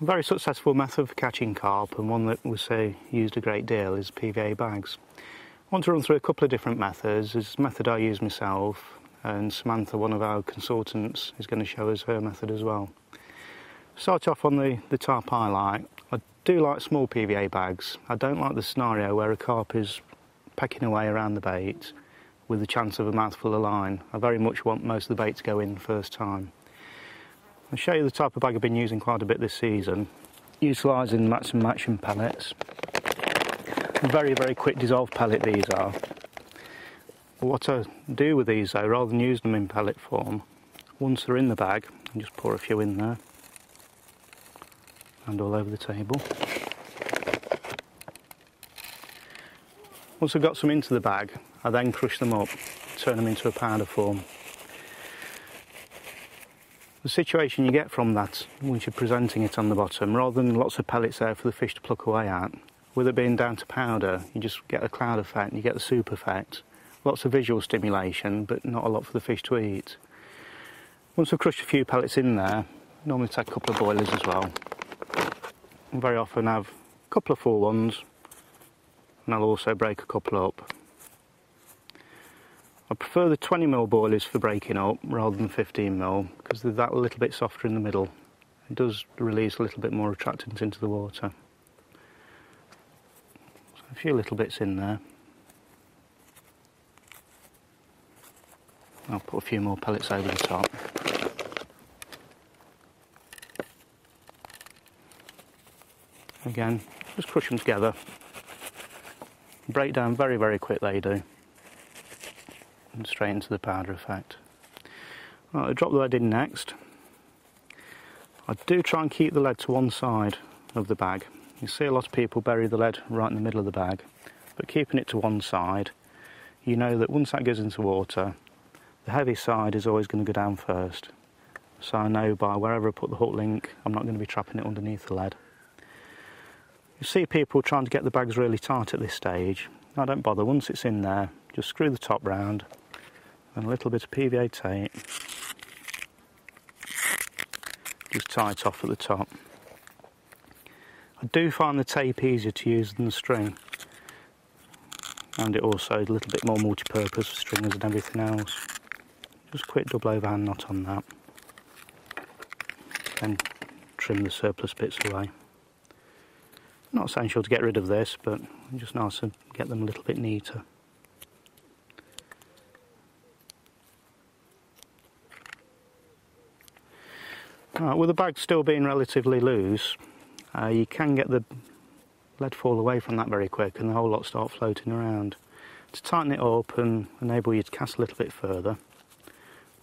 A very successful method for catching carp and one that we say used a great deal is PVA bags. I want to run through a couple of different methods. There's a method I use myself and Samantha, one of our consultants, is going to show us her method as well. Start off on the, the tarp I like. I do like small PVA bags. I don't like the scenario where a carp is pecking away around the bait with the chance of a mouthful of line. I very much want most of the bait to go in first time. I'll show you the type of bag I've been using quite a bit this season, utilising Maximum Action pellets. Very, very quick dissolved pellet these are. What I do with these though, rather than use them in pellet form, once they're in the bag, I just pour a few in there and all over the table. Once I've got some into the bag, I then crush them up, turn them into a powder form the situation you get from that once you're presenting it on the bottom, rather than lots of pellets there for the fish to pluck away at, with it being down to powder, you just get a cloud effect, and you get the soup effect. Lots of visual stimulation, but not a lot for the fish to eat. Once I've crushed a few pellets in there, normally take a couple of boilies as well. Very often have a couple of full ones, and I'll also break a couple up. I prefer the 20mm boilies for breaking up rather than 15mm because they're that little bit softer in the middle. It does release a little bit more attractants into the water. So a few little bits in there. I'll put a few more pellets over the top. Again, just crush them together. Break down very, very quick they do and straight into the powder effect. Right, I drop the lead in next. I do try and keep the lead to one side of the bag. You see a lot of people bury the lead right in the middle of the bag, but keeping it to one side, you know that once that goes into water, the heavy side is always going to go down first. So I know by wherever I put the hook link, I'm not going to be trapping it underneath the lead. You see people trying to get the bags really tight at this stage. I don't bother, once it's in there, just screw the top round, and a little bit of PVA tape. Just tie it off at the top. I do find the tape easier to use than the string and it also is a little bit more multi-purpose for stringers and everything else. Just quick double overhand knot on that. Then trim the surplus bits away. Not essential to get rid of this, but just nice to get them a little bit neater. Right, with the bag still being relatively loose, uh, you can get the lead fall away from that very quick and the whole lot start floating around. To tighten it up and enable you to cast a little bit further,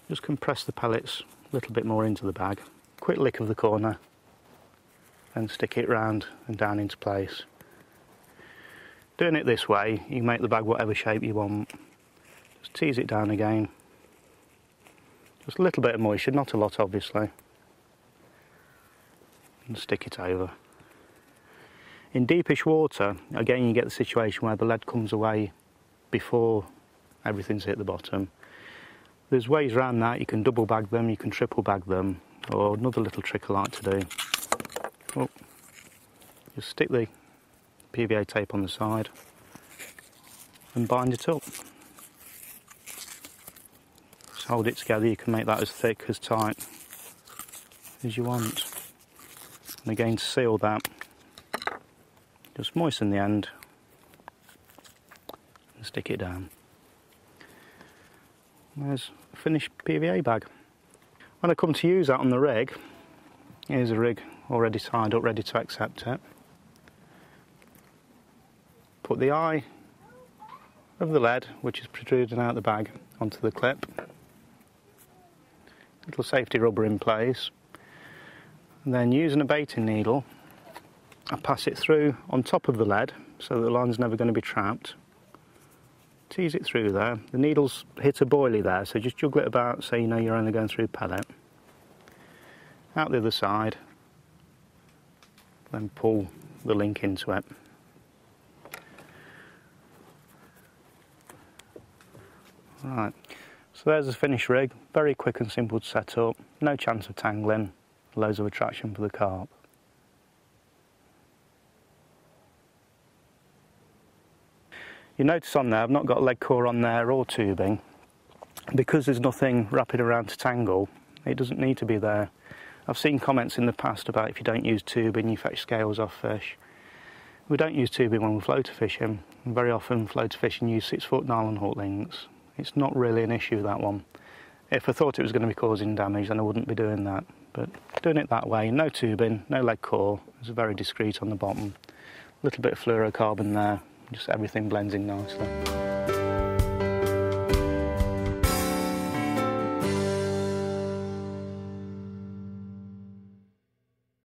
just compress the pellets a little bit more into the bag. Quick lick of the corner and stick it round and down into place. Doing it this way, you make the bag whatever shape you want. Just tease it down again. Just a little bit of moisture, not a lot obviously and stick it over. In deepish water, again you get the situation where the lead comes away before everything's hit the bottom. There's ways around that, you can double bag them, you can triple bag them, or another little trick I like to do. Oh, just stick the PVA tape on the side and bind it up. Just hold it together, you can make that as thick, as tight as you want. And again seal that, just moisten the end and stick it down. There's a finished PVA bag. When I come to use that on the rig, here's a rig already tied up, ready to accept it. Put the eye of the lead, which is protruding out the bag, onto the clip. Little safety rubber in place. And then using a baiting needle, I pass it through on top of the lead so that the line's never going to be trapped. Tease it through there. The needle's hit a boilie there, so just juggle it about so you know you're only going through pellet. Out the other side, then pull the link into it. Right, so there's the finished rig, very quick and simple to set up, no chance of tangling loads of attraction for the carp. You notice on there I've not got leadcore on there or tubing. Because there's nothing wrapping around to tangle, it doesn't need to be there. I've seen comments in the past about if you don't use tubing you fetch scales off fish. We don't use tubing when we're floater fishing. Very often floater fishing use six foot nylon hook links. It's not really an issue that one. If I thought it was going to be causing damage then I wouldn't be doing that. But doing it that way, no tubing, no leadcore, it's very discreet on the bottom. A little bit of fluorocarbon there, just everything blends in nicely.